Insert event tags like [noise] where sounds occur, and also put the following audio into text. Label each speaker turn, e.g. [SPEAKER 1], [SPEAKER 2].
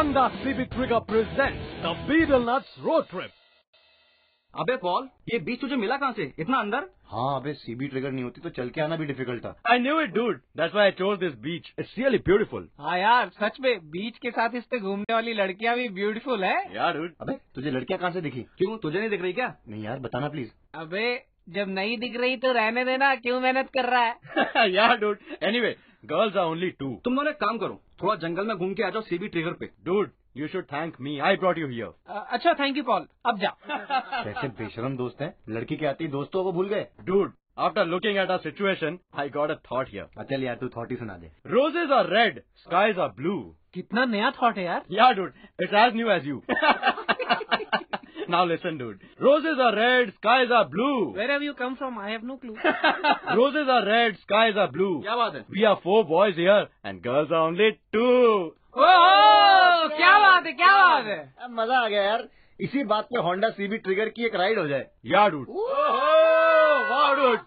[SPEAKER 1] Honda CB Trigger presents the Beetle Nuts Road Trip.
[SPEAKER 2] अबे Paul ये बीच तुझे मिला कहाँ से इतना अंदर
[SPEAKER 3] हाँ अबे सीबी ट्रिगर नहीं होती तो चल के आना भी डिफ़िकल्ट था
[SPEAKER 1] I knew it dude. That's why I chose this beach. It's really beautiful.
[SPEAKER 4] हाँ यार सच में बीच के साथ इस पे घूमने वाली लड़कियाँ भी ब्यूटीफुल है
[SPEAKER 1] यार dude.
[SPEAKER 3] अबे तुझे लड़कियाँ कहाँ से दिखी
[SPEAKER 2] क्यों तुझे नहीं दिख रही क्या
[SPEAKER 3] नहीं यार बताना प्लीज़
[SPEAKER 4] अबे जब नहीं दिख रही तो रहने देना क्यों मेहनत कर रहा है [laughs]
[SPEAKER 1] yeah, dude. Anyway, girls are only two
[SPEAKER 2] तुम दोनों एक काम करो थोड़ा जंगल में घूम के आ जाओ सीबी ट्रिगर पे।
[SPEAKER 1] Dude you should thank me I brought you
[SPEAKER 4] here अच्छा थैंक यू पॉल अब जा। [laughs]
[SPEAKER 3] कैसे बेशरम दोस्त है? लड़की के आती दोस्तों को भूल गए।
[SPEAKER 1] Dude after looking at our situation I got a thought
[SPEAKER 3] here चल यार तू थॉट ही सुना दे।
[SPEAKER 1] Roses are red skies are blue
[SPEAKER 4] कितना नया थॉट है यार।
[SPEAKER 1] Dude it's as new as you now listen, dude. Roses are red, skies are blue.
[SPEAKER 4] Where have you come from? I have no clue.
[SPEAKER 1] Roses are red, skies are blue.
[SPEAKER 2] क्या बात है
[SPEAKER 1] We are four boys here, and girls are only two.
[SPEAKER 4] Oh, क्या बात है क्या बात है
[SPEAKER 3] अब मज़ा आ गया यार इसी बात पे होंडा सीबी ट्रिगर की एक राइड हो जाए
[SPEAKER 1] dude. Oh, wow, dude.